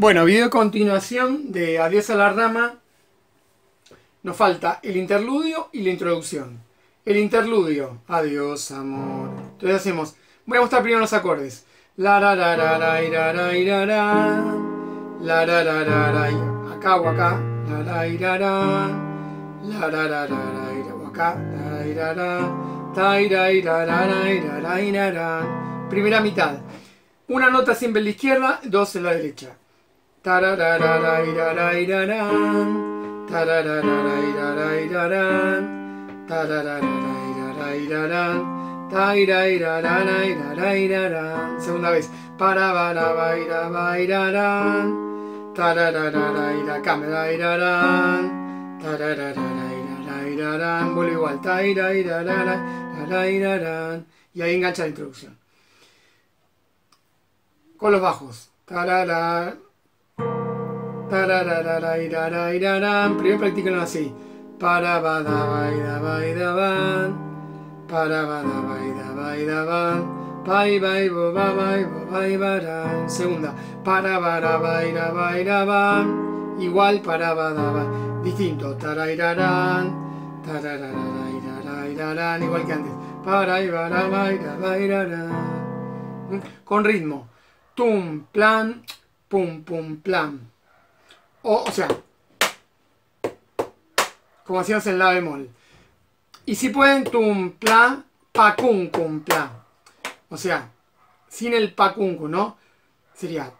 Bueno, video de continuación de Adiós a la rama. Nos falta el interludio y la introducción. El interludio, adiós amor. Entonces hacemos, voy a mostrar primero los acordes. La ra ra ra ra ra ra ra ra la ra ra ra ra acá o acá la ra ra ra la ra ra ra ra o acá la ra ra ta ra ra ra ra ra ra primera mitad una nota siempre en la izquierda dos en la derecha Segunda vez. Para para baira bairarán. Tararara ira camera. Tararara ira. Vuelvo igual. Taira Y ahí engancha la introducción. Con los bajos. Tararara. Primero practíquenlo así. Para bada baida baida ban. Para bada baida baida ban. Bai bai bo ba bai bo bai baran. Segunda. Para bara baira ban. Igual para bada ba. Distinto. Tarairarán. Igual que antes. Para y bara baira bairarán. Con ritmo. Tum plan. Pum pum plan. O, o sea, como hacíamos en la bemol. Y si pueden, tum, pla, pa, cum, cum, pla. O sea, sin el pa, cum, cum, ¿no? Sería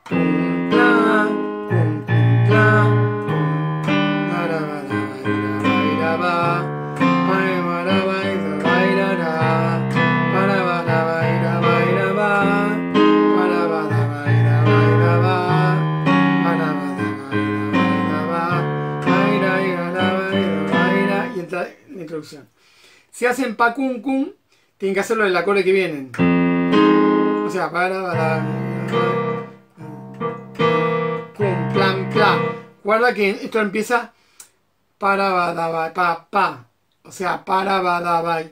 Si hacen pa cum cum, tienen que hacerlo en el acorde que vienen. O sea, para, para, cum, plan. Guarda que esto empieza para, ba, pa, pa. O sea, para, ba.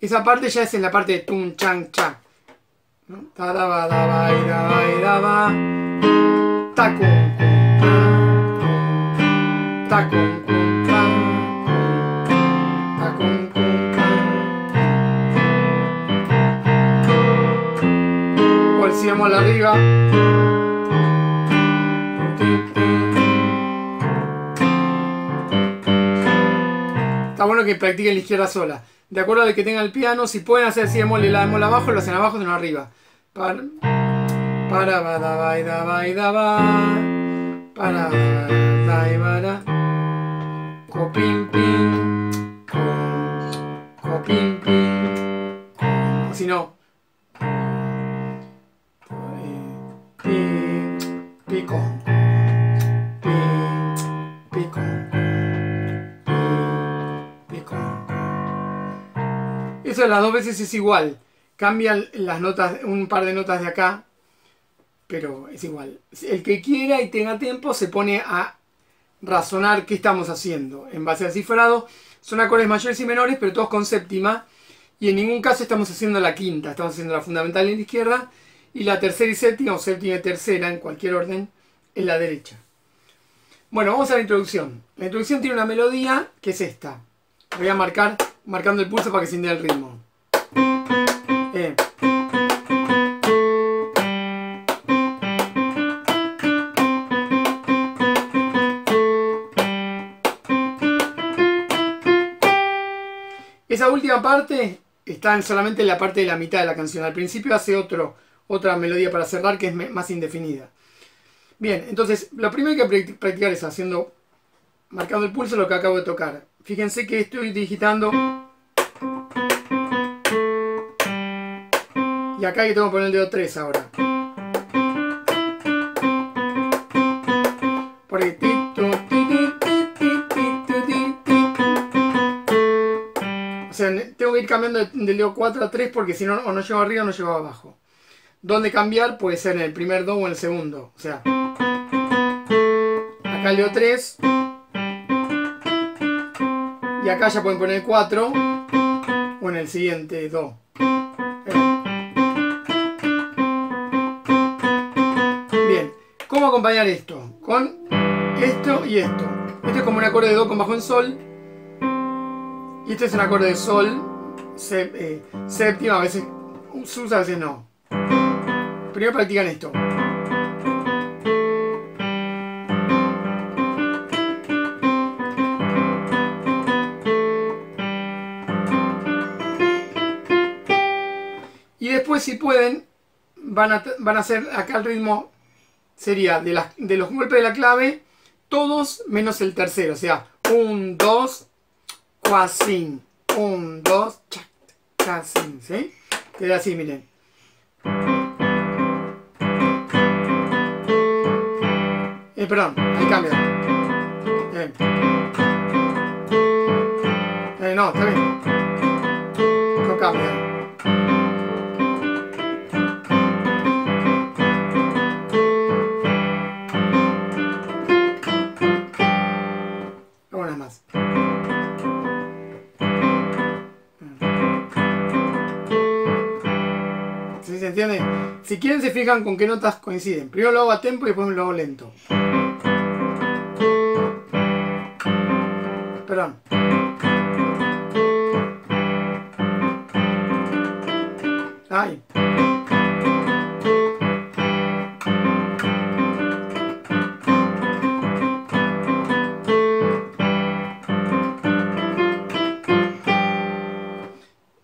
Esa parte ya es en la parte de tum, chan, cha. ¿no? Ta, da, da, ba. Ta, cum, a la arriba. Está bueno que practiquen la izquierda sola. De acuerdo al que tenga el piano, si pueden hacer si y la abajo, lo hacen abajo, sino arriba. Para, para, da, ba, da, ba. Para, da, para. De las dos veces es igual. Cambian las notas, un par de notas de acá, pero es igual. El que quiera y tenga tiempo se pone a razonar qué estamos haciendo. En base al cifrado, son acordes mayores y menores, pero todos con séptima. Y en ningún caso estamos haciendo la quinta, estamos haciendo la fundamental en la izquierda y la tercera y séptima, o séptima y tercera, en cualquier orden, en la derecha. Bueno, vamos a la introducción. La introducción tiene una melodía que es esta. Voy a marcar, marcando el pulso para que se entienda el ritmo. Eh. Esa última parte está solamente en la parte de la mitad de la canción. Al principio hace otro, otra melodía para cerrar que es más indefinida. Bien, entonces lo primero que hay que practicar es haciendo, marcando el pulso lo que acabo de tocar. Fíjense que estoy digitando. Y acá que tengo que poner el dedo 3 ahora. Porque O sea, tengo que ir cambiando del dedo 4 a 3 porque si no, o no llevo arriba o no llevo abajo. ¿Dónde cambiar? Puede ser en el primer do o en el segundo. O sea, acá el do 3. Y acá ya pueden poner 4. O en el siguiente do. Bien, ¿cómo acompañar esto con esto y esto. Este es como un acorde de Do con bajo en Sol. Y este es un acorde de Sol eh, séptima, a veces se usa, a veces no. Primero practican esto. Después si pueden, van a, van a hacer acá el ritmo, sería de, de los golpes de la clave, todos menos el tercero. O sea, un, dos, cuasín. Un, dos, chac. Queda así, miren. Eh, perdón, ahí cambia. Eh, no, está bien. Si quieren se fijan con qué notas coinciden. Primero lo hago a tempo y después lo hago lento. Perdón. Ay.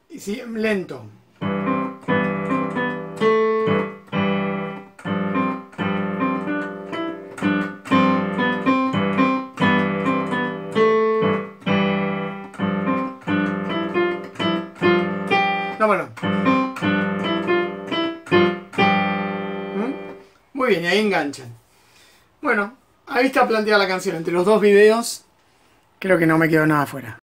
Y sí, lento. ¿Mm? Muy bien, y ahí enganchan. Bueno, ahí está planteada la canción. Entre los dos videos, creo que no me quedó nada afuera.